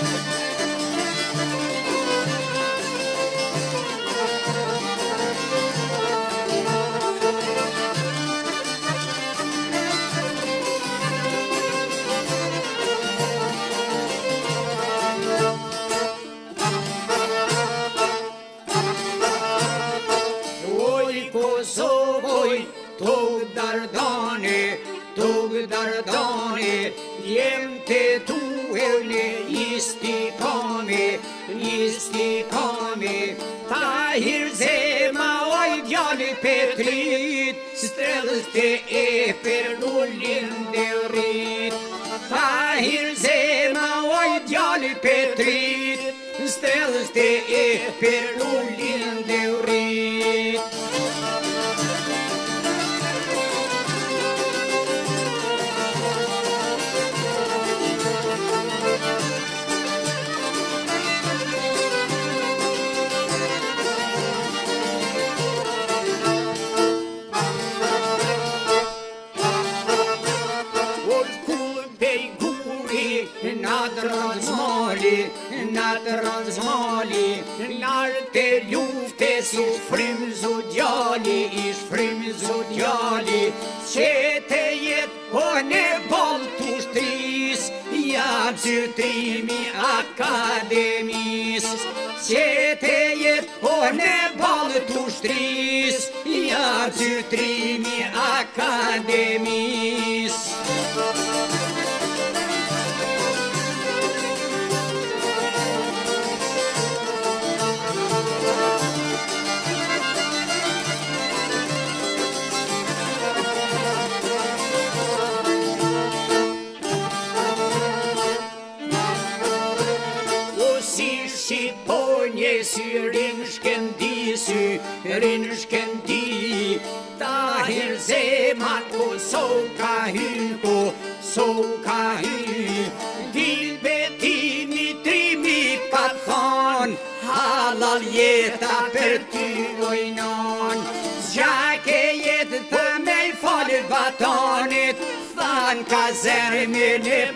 Thank you. tuk dardane, jem të tu e le isti kane, isti kane, ta hirze ma oj djali petrit, strellës të e për nullin dhe rrit, ta hirze ma oj djali petrit, strellës të e për nullin dhe rrit, në të rëzmali Lartë të luftë su djali Ishtë djali Që të jetë po ne bolë të shtris Jamë që të akademis Që të jetë po ne bolë të shtris Jamë që të akademis njësi, rinë shkendi, sy, rinë shkendi, ta hirë zemat, po so ka hi, po so ka hi, di betini një trimi ka të thonë, halal jeta për ty ojnon, zxak e jetë të me i falë batonit, than ka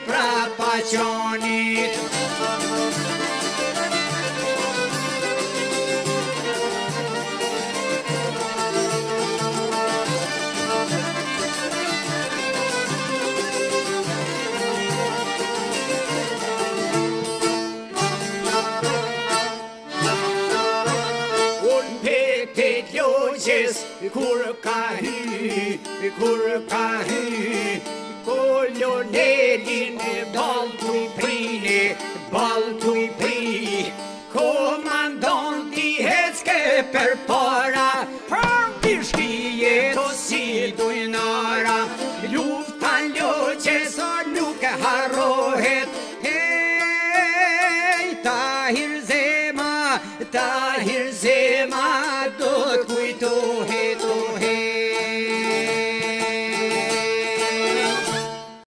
prapacionit, qes kur ka hi kur ka hi kolonelin e baltu i prini baltu i pri komandon ti hecke per para pram ti shkije to si dujnara lufta ljoqe sa nuk e harohet hej ta hirzema ta hirzema do të to